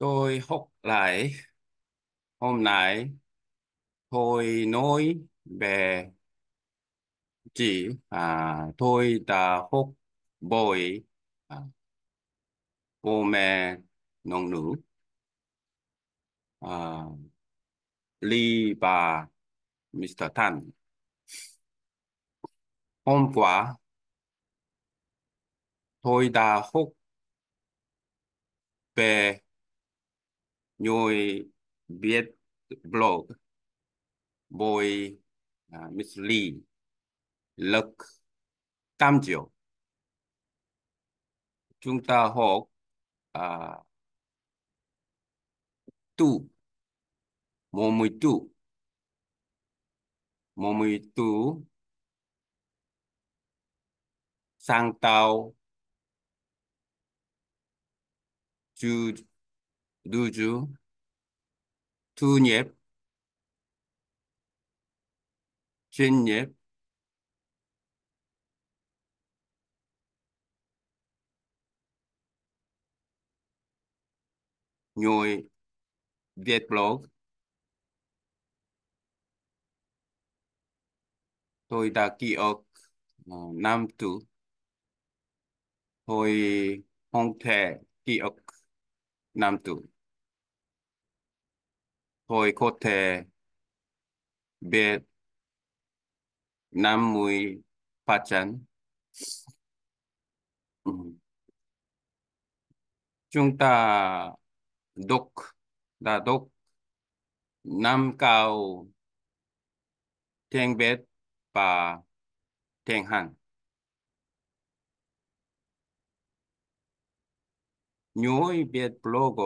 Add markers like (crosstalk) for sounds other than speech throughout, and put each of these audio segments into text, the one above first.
Tôi học lại hôm nay tôi nói về chị à, tôi đã học bồi à, bố mẹ nông nữ à, Ly và Mr. Tan. Hôm qua tôi đã học về người viết blog. Bồi à, Miss Lee lực cam chiều. Chúng ta học à, tu. Mô mùi tu. Mô mùi tu. Sáng Chú du du thu nhập chuyên nghiệp nhồi viết blog. Tôi đã ký ức à, năm tuổi tôi không thể ký ức năm tuổi. Tôi có thể biết năm mươi phát triển. Ừ. Chúng ta đọc đã đọc năm cao tiếng Việt và tiếng Hàn. Người biết blog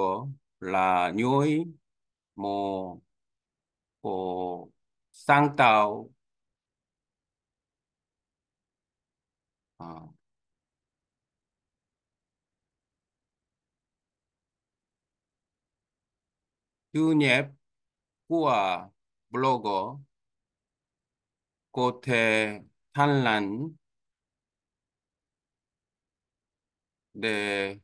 là người một của sáng tạo. À, thu nhập của blogger có thể thanh lãnh để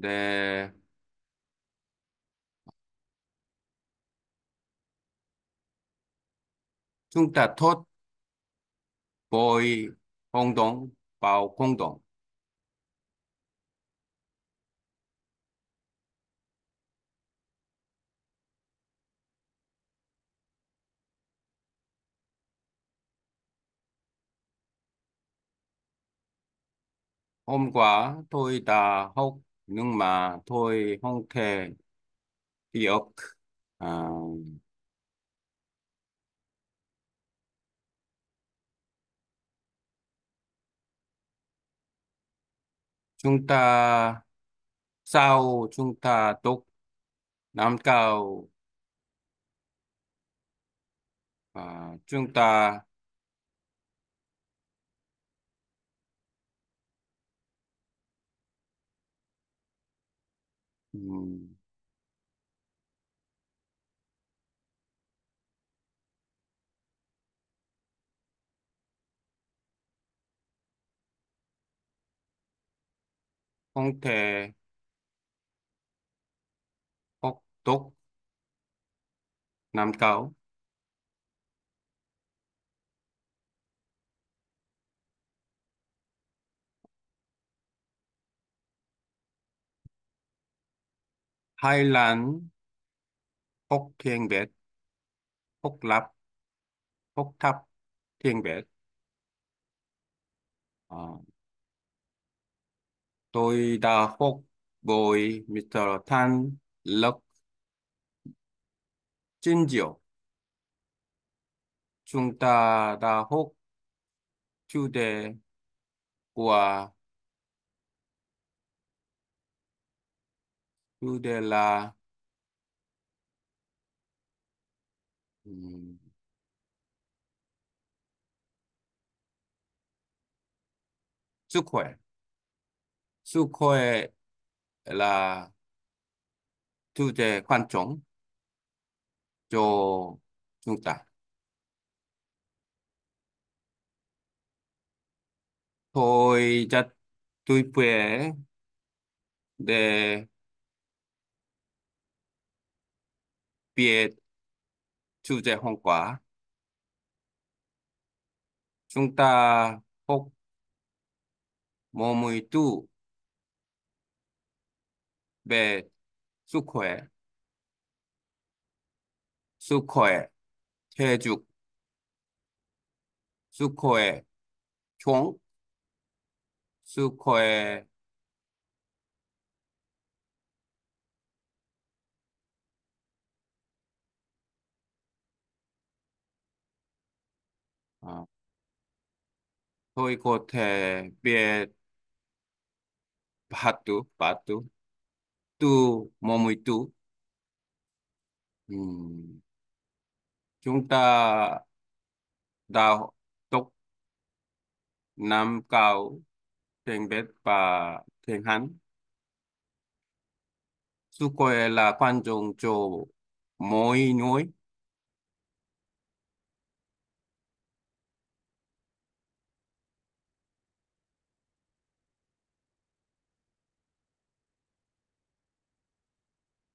để chúng ta thốt bồi công đồng vào công đồng hôm qua tôi đã học nhưng mà tôi không thể ký à, chúng ta sau chúng ta tốt? Năm cao. À, chúng ta um, không thể học tốt năm cao Thái Lan Phúc Thiên Việt Phúc Lập, Phúc Thập, Thiên Việt à, tôi đã học với Mr. Tan Lộc Chính Diệu chúng ta đã học chủ đề của chủ đề là um, sức khỏe. Sức khỏe là chủ đề quan trọng cho chúng ta. Tôi rất tôi vẻ để 특비의 주제 홍과 chúng ta hút 12 về sức khỏe sức khỏe thể dục sức khỏe chống sức khỏe Ờ, tôi có thể biết batu batu tu mồm tu Ừm, chúng ta đã đọc năm cao tiếng Việt và tiếng Hán. Su coi là quan trọng cho mỗi người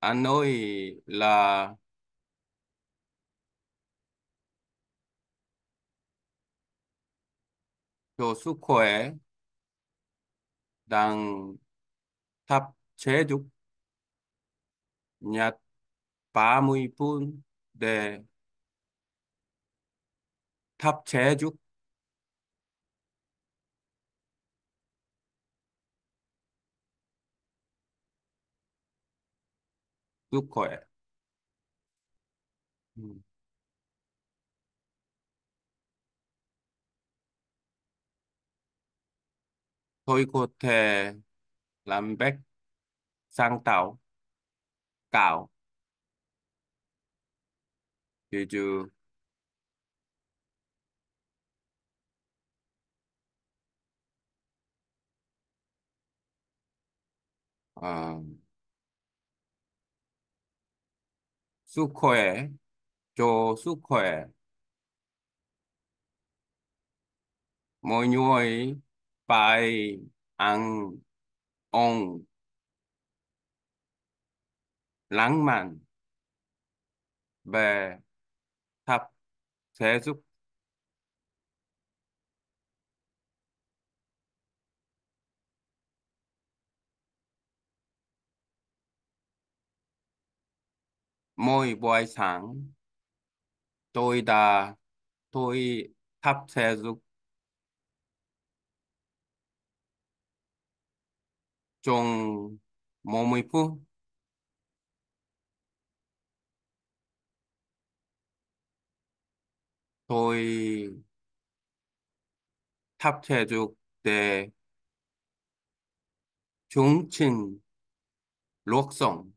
Anh nói là cho sức khỏe đang tập thể dục nhặt 30 phút để tập thể dục giúp khỏe. Ừ. Tôi có thể làm bếp sáng tạo cạo ví dụ uh, sức khỏe cho sức khỏe mọi người phải ăn uống lãng mạn về tập thể dục mỗi buổi sáng. Tôi đã tôi tập thể dục trong 30 phút. Tôi tập thể dục để chứng chỉnh luộc sống.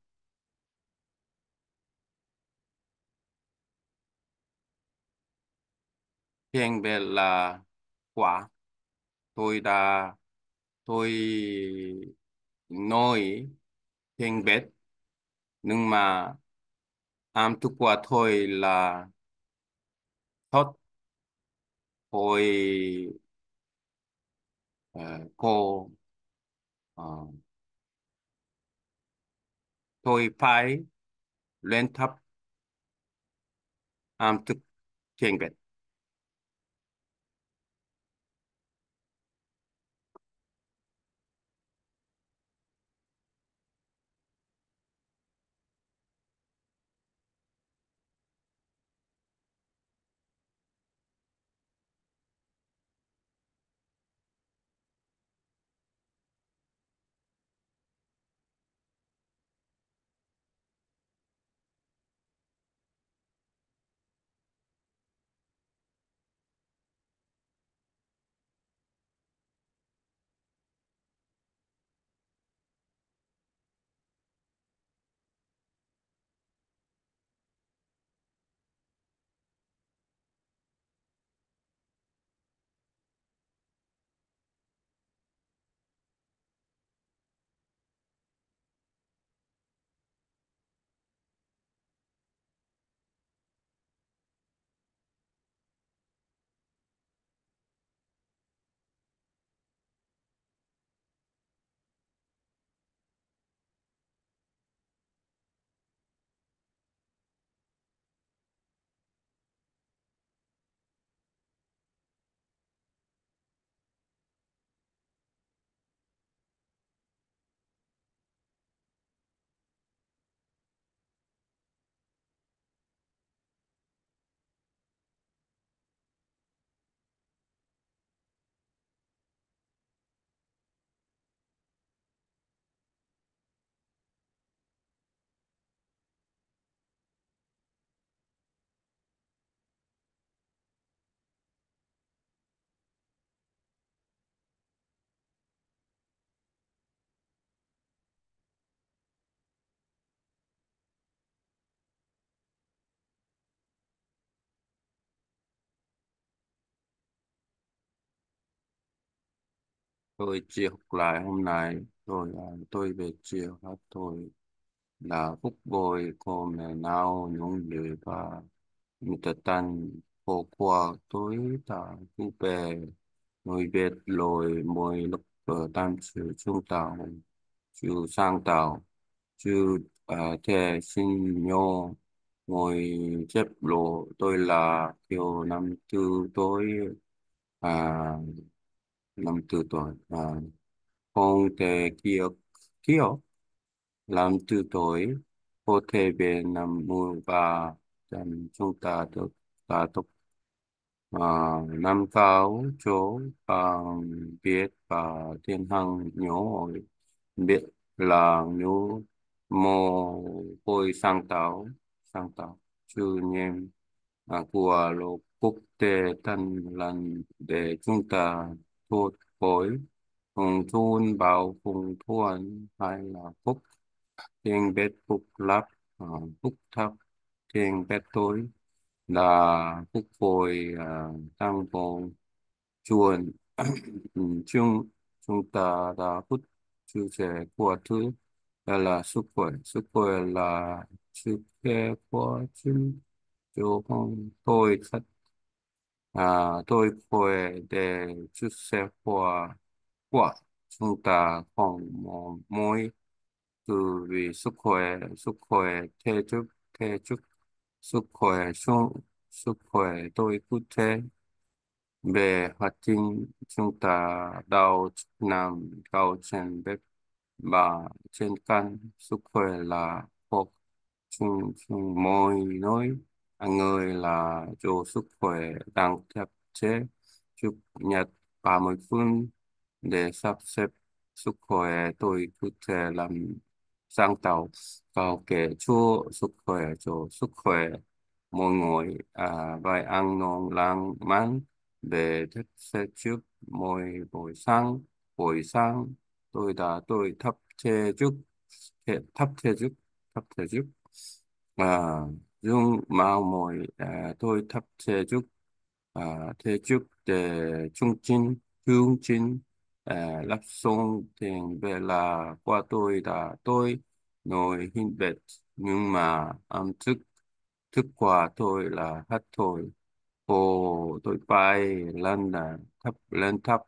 Thiên về là quả. Tôi đã tôi nói thiên biết nhưng mà am thức quả thôi là thoát tôi uh, cô uh, tôi phải luyện tập am thức thiên biết tôi chỉ học lại hôm nay rồi à, tôi về chiều hết tôi. Là phúc bồi cô mẹ nào những người và người ta tan phố qua tôi ta cũng về người Việt lồi mỗi lúc ở tam sự trung tàu chữ sang tàu. Chữ à thề sinh nhô ngồi chép lộ tôi là kiều năm tư tôi à, năm tư tuổi à, không thể ký ức ký ức. Làm từ tuổi có thể về năm mươi và trăm chúng ta được ta tục à, năm cao chỗ và biết và thiên hằng nhớ hội biết là nhớ mô hồi sáng tạo sáng tạo chư nhiệm à, của lục quốc tế thân lần để chúng ta thuộc phối phùng ừ, thun bảo phùng, thuần hay là phúc. Thiên bết phúc lắp ờ, phúc, thấp. Thiên bết tối là phúc, phôi ờ, tăng vô chuồn. (coughs) Ừ, chung chúng chúng ta đã phút chia sẻ của thứ. Đó là sức khỏe. Sức khỏe là sức khỏe của chúng. Chú không tôi thật à, tôi khỏe để chia xe hoa của chúng ta không một mỗi từ vì sức khỏe sức khỏe thể chất thể chất sức khỏe sống sức khỏe tôi cụ thể về hoạt trình chúng ta đau nằm đau trên bếp và trên căn sức khỏe là phục chung chung môi nói người là cho sức khỏe đang thấp chế chụp nhật 30 phút để sắp xếp sức khỏe tôi có thể làm sáng tạo vào kể chỗ sức khỏe cho sức khỏe mỗi người. À, phải ăn ngon lang mạnh về thức sẽ trước mỗi buổi sáng. Buổi sáng tôi đã tôi thắp chế chúc thắp chế chúc thắp chế chúc à dung mạo mỗi à, tôi thắp thế chúc à, thế chúc để trung chính hướng chính à, lắp sông tiền về là qua tôi đã tôi nói hình bệt nhưng mà âm thức thức quả tôi là hát thôi. Ồ, tôi bay à, lên là thấp lên thấp,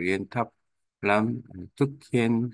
yên thấp lắm, thức hiên